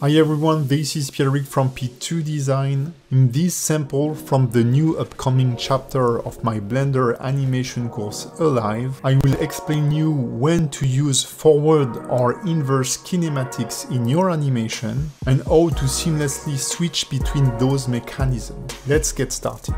Hi everyone, this is Pierrick from P2 Design. In this sample from the new upcoming chapter of my Blender animation course Alive, I will explain you when to use forward or inverse kinematics in your animation and how to seamlessly switch between those mechanisms. Let's get started.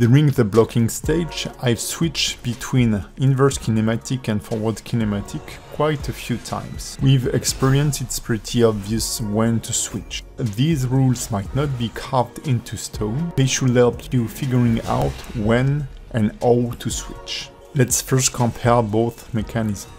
During the blocking stage, I've switched between inverse kinematic and forward kinematic quite a few times. We've experienced it's pretty obvious when to switch. These rules might not be carved into stone, they should help you figuring out when and how to switch. Let's first compare both mechanisms.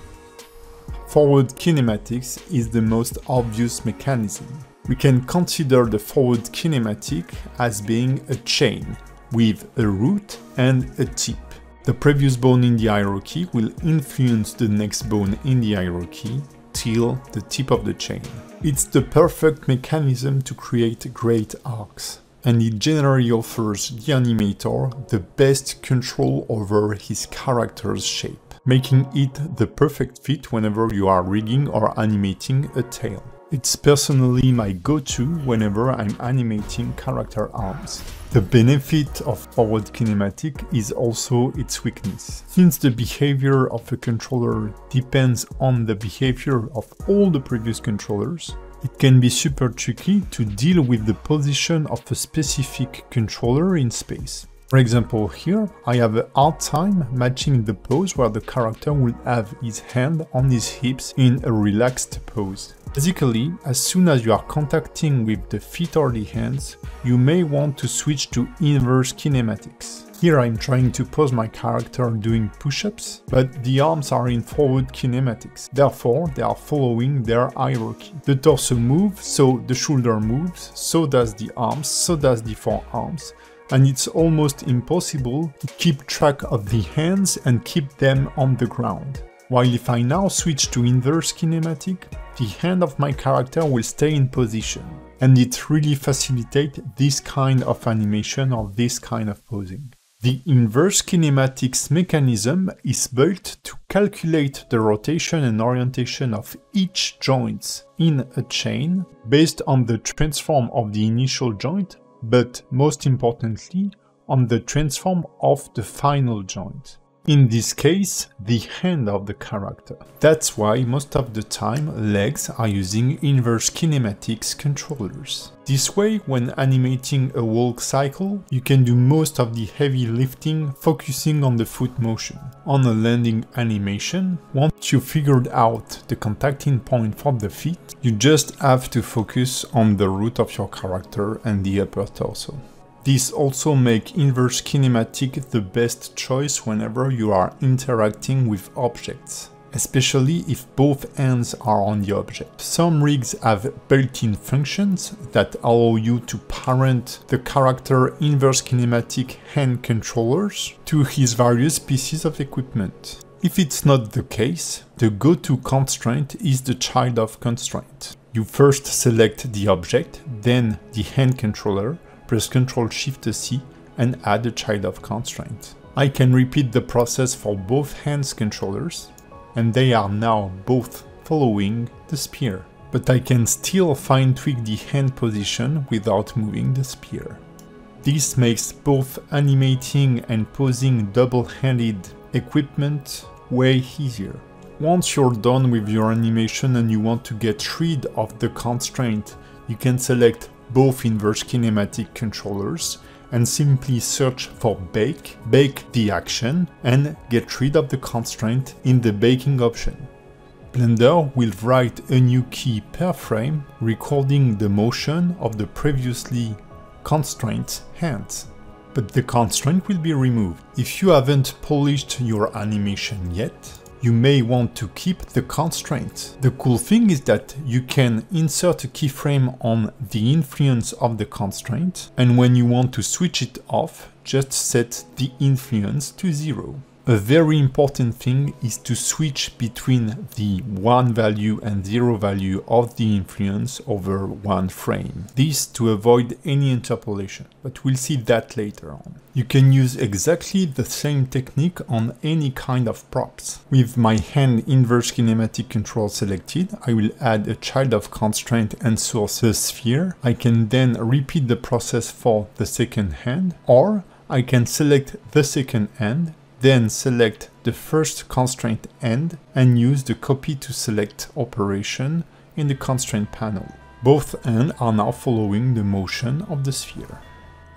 Forward kinematics is the most obvious mechanism. We can consider the forward kinematic as being a chain with a root and a tip. The previous bone in the hierarchy will influence the next bone in the hierarchy till the tip of the chain. It's the perfect mechanism to create great arcs, and it generally offers the animator the best control over his character's shape, making it the perfect fit whenever you are rigging or animating a tail. It's personally my go-to whenever I'm animating character arms. The benefit of forward kinematic is also its weakness. Since the behavior of a controller depends on the behavior of all the previous controllers, it can be super tricky to deal with the position of a specific controller in space. For example here, I have a hard time matching the pose where the character will have his hand on his hips in a relaxed pose. Basically, as soon as you are contacting with the feet or the hands, you may want to switch to inverse kinematics. Here I'm trying to pose my character doing push-ups, but the arms are in forward kinematics, therefore they are following their hierarchy. The torso moves, so the shoulder moves, so does the arms, so does the forearms, and it's almost impossible to keep track of the hands and keep them on the ground. While if I now switch to inverse kinematic, the hand of my character will stay in position, and it really facilitates this kind of animation or this kind of posing. The inverse kinematics mechanism is built to calculate the rotation and orientation of each joint in a chain based on the transform of the initial joint, but most importantly, on the transform of the final joint. In this case, the hand of the character. That's why most of the time legs are using inverse kinematics controllers. This way, when animating a walk cycle, you can do most of the heavy lifting focusing on the foot motion. On a landing animation, once you figured out the contacting point for the feet, you just have to focus on the root of your character and the upper torso. This also make inverse kinematic the best choice whenever you are interacting with objects, especially if both hands are on the object. Some rigs have built-in functions that allow you to parent the character inverse kinematic hand controllers to his various pieces of equipment. If it's not the case, the go-to constraint is the child of constraint. You first select the object, then the hand controller, press Ctrl Shift C and add a child of constraint. I can repeat the process for both hands controllers and they are now both following the spear. But I can still fine tweak the hand position without moving the spear. This makes both animating and posing double-handed equipment way easier. Once you're done with your animation and you want to get rid of the constraint, you can select both inverse kinematic controllers and simply search for bake, bake the action and get rid of the constraint in the baking option. Blender will write a new key per frame recording the motion of the previously constraint hands. But the constraint will be removed. If you haven't polished your animation yet, you may want to keep the constraint. The cool thing is that you can insert a keyframe on the influence of the constraint and when you want to switch it off, just set the influence to zero. A very important thing is to switch between the 1 value and 0 value of the influence over one frame. This to avoid any interpolation, but we'll see that later on. You can use exactly the same technique on any kind of props. With my hand inverse kinematic control selected, I will add a child of constraint and source a sphere. I can then repeat the process for the second hand, or I can select the second hand then select the first constraint end and use the copy to select operation in the constraint panel. Both ends are now following the motion of the sphere.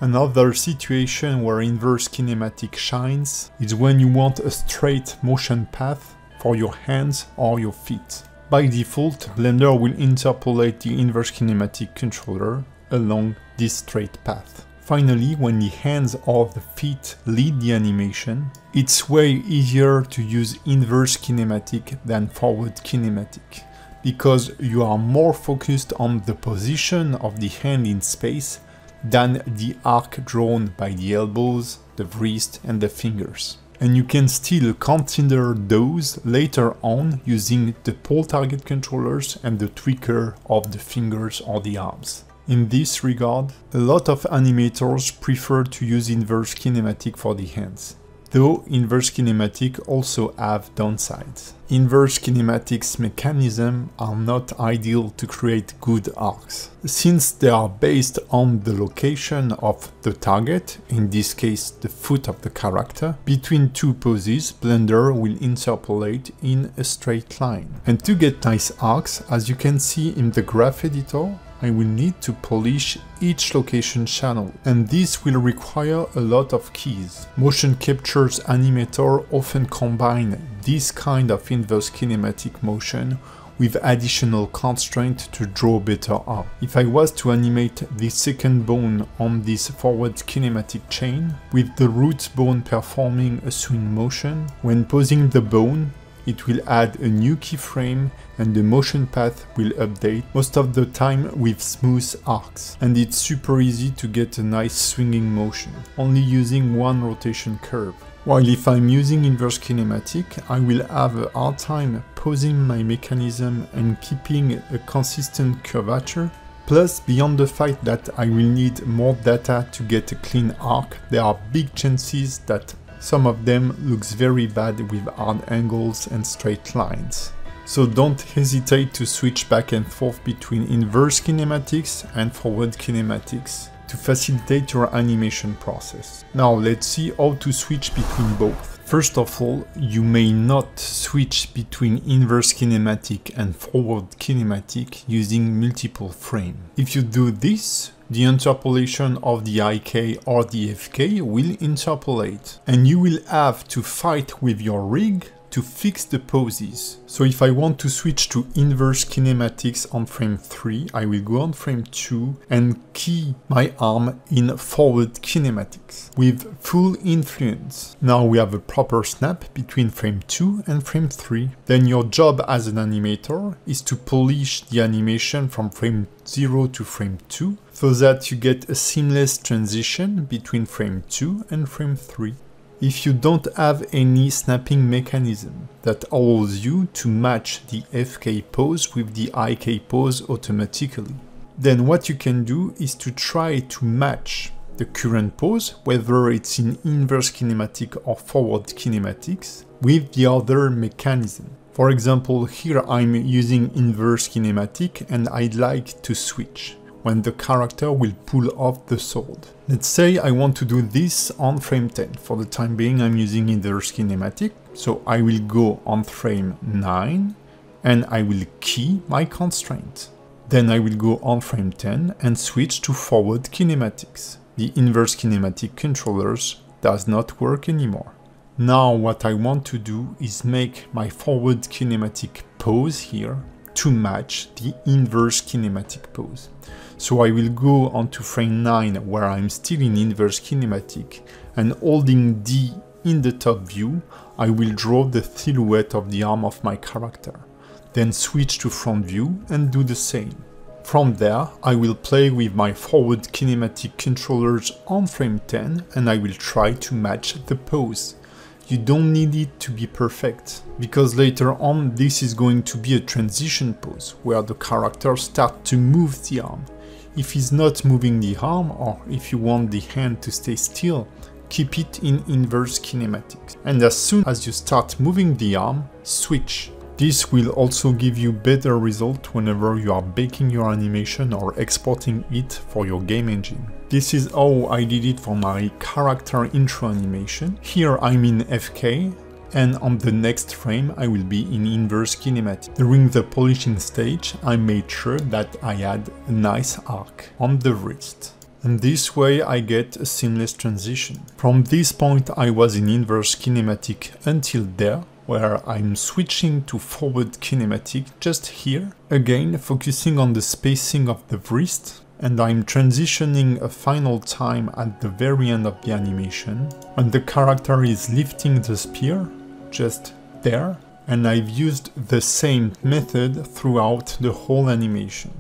Another situation where inverse kinematic shines is when you want a straight motion path for your hands or your feet. By default, Blender will interpolate the inverse kinematic controller along this straight path. Finally, when the hands or the feet lead the animation, it's way easier to use inverse kinematic than forward kinematic because you are more focused on the position of the hand in space than the arc drawn by the elbows, the wrist and the fingers. And you can still consider those later on using the pole target controllers and the tweaker of the fingers or the arms. In this regard, a lot of animators prefer to use inverse kinematic for the hands, though inverse kinematic also have downsides. Inverse kinematics mechanisms are not ideal to create good arcs, since they are based on the location of the target, in this case the foot of the character, between two poses Blender will interpolate in a straight line. And to get nice arcs, as you can see in the graph editor, I will need to polish each location channel and this will require a lot of keys. Motion capture's animator often combine this kind of inverse kinematic motion with additional constraint to draw better art. If I was to animate the second bone on this forward kinematic chain, with the root bone performing a swing motion, when posing the bone, it will add a new keyframe and the motion path will update most of the time with smooth arcs and it's super easy to get a nice swinging motion only using one rotation curve. While if I'm using inverse kinematic, I will have a hard time posing my mechanism and keeping a consistent curvature Plus, beyond the fact that I will need more data to get a clean arc, there are big chances that some of them looks very bad with hard angles and straight lines. So don't hesitate to switch back and forth between inverse kinematics and forward kinematics to facilitate your animation process. Now let's see how to switch between both. First of all, you may not switch between inverse kinematic and forward kinematic using multiple frame. If you do this, the interpolation of the IK or the FK will interpolate and you will have to fight with your rig to fix the poses. So if I want to switch to inverse kinematics on frame 3, I will go on frame 2 and key my arm in forward kinematics with full influence. Now we have a proper snap between frame 2 and frame 3. Then your job as an animator is to polish the animation from frame 0 to frame 2 so that you get a seamless transition between frame 2 and frame 3 if you don't have any snapping mechanism that allows you to match the FK pose with the IK pose automatically. Then what you can do is to try to match the current pose, whether it's in inverse kinematic or forward kinematics, with the other mechanism. For example, here I'm using inverse kinematic and I'd like to switch when the character will pull off the sword. Let's say I want to do this on frame 10. For the time being I'm using inverse kinematic, so I will go on frame 9 and I will key my constraint. Then I will go on frame 10 and switch to forward kinematics. The inverse kinematic controllers does not work anymore. Now what I want to do is make my forward kinematic pose here to match the inverse kinematic pose. So I will go on to frame 9 where I'm still in inverse kinematic and holding D in the top view, I will draw the silhouette of the arm of my character. Then switch to front view and do the same. From there, I will play with my forward kinematic controllers on frame 10 and I will try to match the pose. you don't need it to be perfect, because later on this is going to be a transition pose, where the character starts to move the arm. If he's not moving the arm, or if you want the hand to stay still, keep it in inverse kinematics. And as soon as you start moving the arm, switch. This will also give you better result whenever you are baking your animation or exporting it for your game engine. This is how I did it for my character intro animation. Here I'm in FK and on the next frame I will be in inverse kinematic. During the polishing stage I made sure that I had a nice arc on the wrist. And this way I get a seamless transition. From this point I was in inverse kinematic until there, where I'm switching to forward kinematic just here, again focusing on the spacing of the wrist, and I'm transitioning a final time at the very end of the animation, when the character is lifting the spear, just there, and I've used the same method throughout the whole animation.